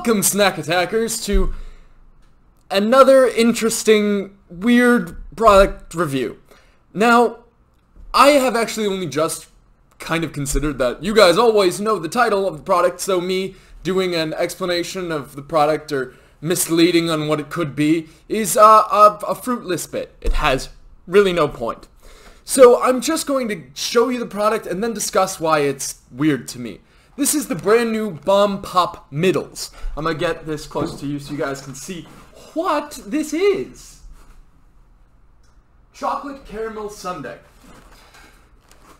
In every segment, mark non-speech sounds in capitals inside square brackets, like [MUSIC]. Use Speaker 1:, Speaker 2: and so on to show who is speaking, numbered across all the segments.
Speaker 1: Welcome, snack attackers, to another interesting, weird product review. Now, I have actually only just kind of considered that you guys always know the title of the product, so me doing an explanation of the product or misleading on what it could be is uh, a, a fruitless bit. It has really no point. So I'm just going to show you the product and then discuss why it's weird to me. This is the brand new Bomb Pop Middles. I'm to get this close to you so you guys can see what this is. Chocolate Caramel Sundae.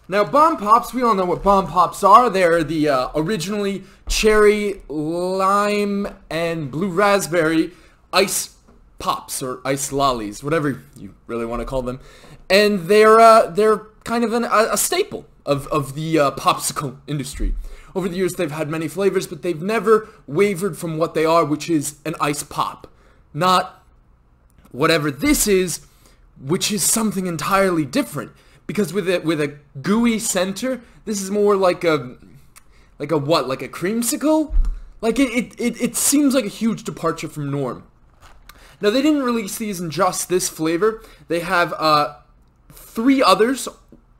Speaker 1: Now, Bomb Pops, we all know what Bomb Pops are. They're the uh, originally cherry, lime, and blue raspberry ice pops or ice lollies, whatever you really want to call them. And they're uh, they're kind of an, a, a, staple of, of the uh, popsicle industry. Over the years, they've had many flavors, but they've never wavered from what they are, which is an ice pop. Not whatever this is, which is something entirely different. Because with a, with a gooey center, this is more like a, like a what, like a creamsicle? Like it, it, it, it seems like a huge departure from norm. Now they didn't release these in just this flavor. They have uh, three others,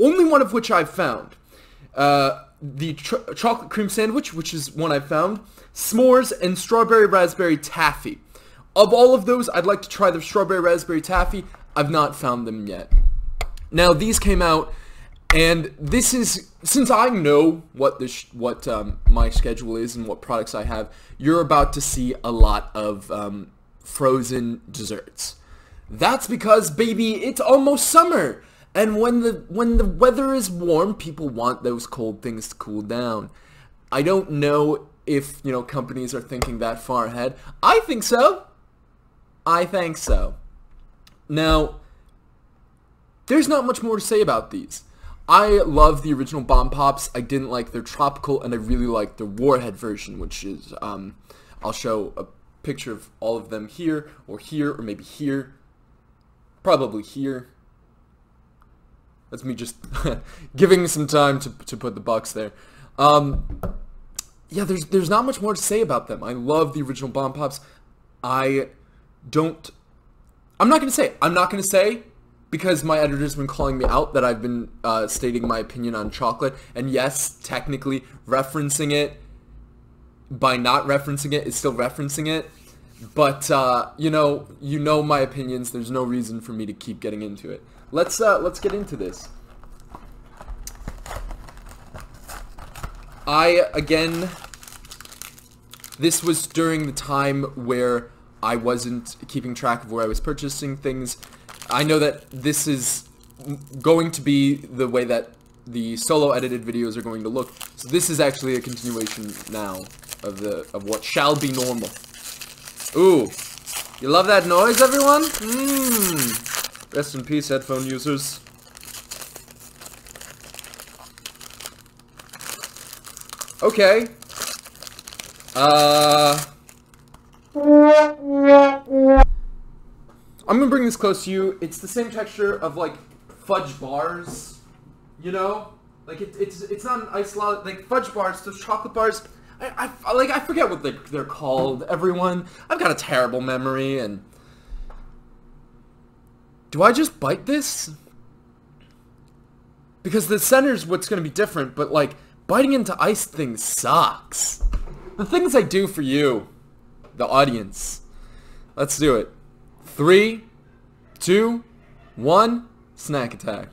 Speaker 1: only one of which I've found. Uh, the chocolate cream sandwich, which is one I found, s'mores, and strawberry raspberry taffy. Of all of those, I'd like to try the strawberry raspberry taffy. I've not found them yet. Now, these came out, and this is, since I know what this, what um, my schedule is and what products I have, you're about to see a lot of um, frozen desserts. That's because, baby, it's almost summer. And when the when the weather is warm, people want those cold things to cool down. I don't know if, you know, companies are thinking that far ahead. I think so. I think so. Now, there's not much more to say about these. I love the original Bomb Pops. I didn't like their tropical, and I really like the Warhead version, which is, um, I'll show a picture of all of them here, or here, or maybe here. Probably here. That's me just [LAUGHS] giving some time to, to put the bucks there. Um, yeah, there's there's not much more to say about them. I love the original Bomb Pops. I don't... I'm not going to say. I'm not going to say because my editor's been calling me out that I've been uh, stating my opinion on chocolate. And yes, technically, referencing it by not referencing it is still referencing it. But, uh, you know, you know my opinions. There's no reason for me to keep getting into it. Let's uh, let's get into this. I again. This was during the time where I wasn't keeping track of where I was purchasing things. I know that this is going to be the way that the solo edited videos are going to look. So this is actually a continuation now of the of what shall be normal. Ooh. You love that noise, everyone? Mmm. Rest in peace, headphone users. Okay. Uh... I'm gonna bring this close to you. It's the same texture of, like, fudge bars. You know? Like, it, it's it's not an ice lot. Like, fudge bars, those chocolate bars... I, I, like, I forget what they, they're called, everyone. I've got a terrible memory, and... Do I just bite this? Because the center's what's going to be different, but like, biting into ice things sucks. The things I do for you, the audience. Let's do it. Three, two, one, snack attack.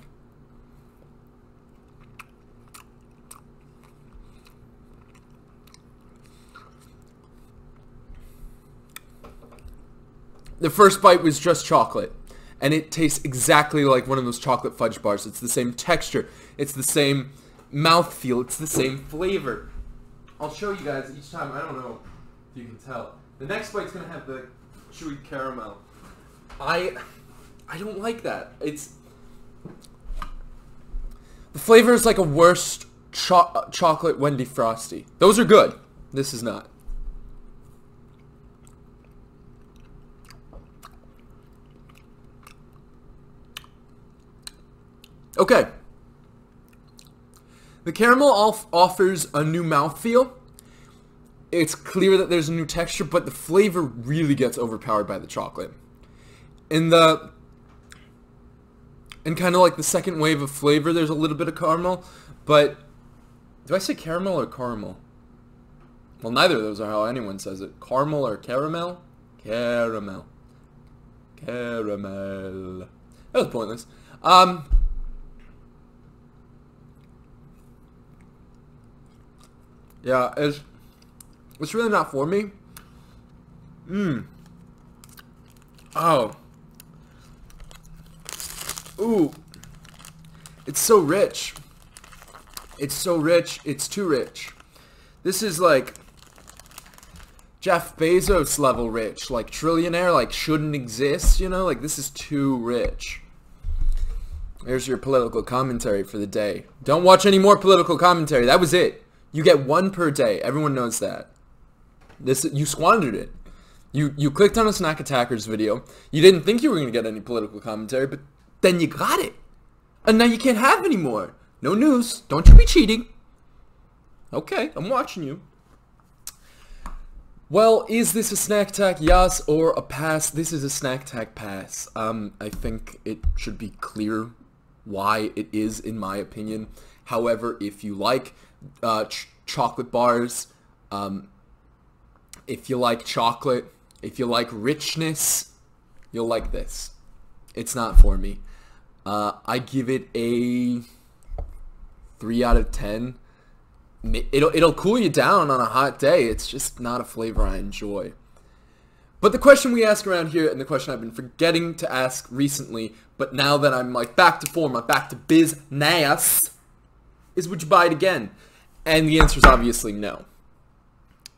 Speaker 1: The first bite was just chocolate and it tastes exactly like one of those chocolate fudge bars. It's the same texture. It's the same mouth feel. It's the same flavor. I'll show you guys each time. I don't know if you can tell. The next bite's gonna have the chewy caramel. I I don't like that. It's the flavor is like a worst cho chocolate Wendy Frosty. Those are good. This is not. Okay. The caramel off offers a new mouthfeel, it's clear that there's a new texture, but the flavor really gets overpowered by the chocolate. In the in kind of like the second wave of flavor, there's a little bit of caramel, but do I say caramel or caramel? Well, neither of those are how anyone says it. Caramel or caramel? Caramel. Caramel. That was pointless. Um, yeah, it's it's really not for me. Mmm. Oh. Ooh. It's so rich. It's so rich. It's too rich. This is like Jeff Bezos level rich. Like trillionaire, like shouldn't exist, you know? Like this is too rich. There's your political commentary for the day. Don't watch any more political commentary. That was it. You get one per day. Everyone knows that. This you squandered it. You you clicked on a Snack Attackerz video. You didn't think you were going to get any political commentary, but then you got it. And now you can't have any more. No news. Don't you be cheating. Okay, I'm watching you. Well, is this a snack attack yes or a pass? This is a snack attack pass. Um, I think it should be clear why it is, in my opinion. However, if you like uh, ch chocolate bars, um, if you like chocolate, if you like richness, you'll like this. It's not for me. Uh, I give it a 3 out of 10. It'll, it'll cool you down on a hot day. It's just not a flavor I enjoy. But the question we ask around here, and the question I've been forgetting to ask recently, but now that I'm like back to form, I'm back to biz business, is would you buy it again? And the answer is obviously no.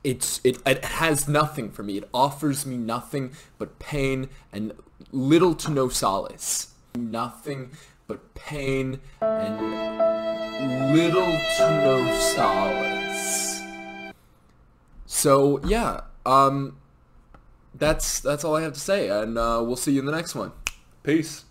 Speaker 1: It's it, it has nothing for me. It offers me nothing but pain and little to no solace. Nothing but pain and little to no solace. So yeah, um, that's that's all I have to say, and uh, we'll see you in the next one. Peace.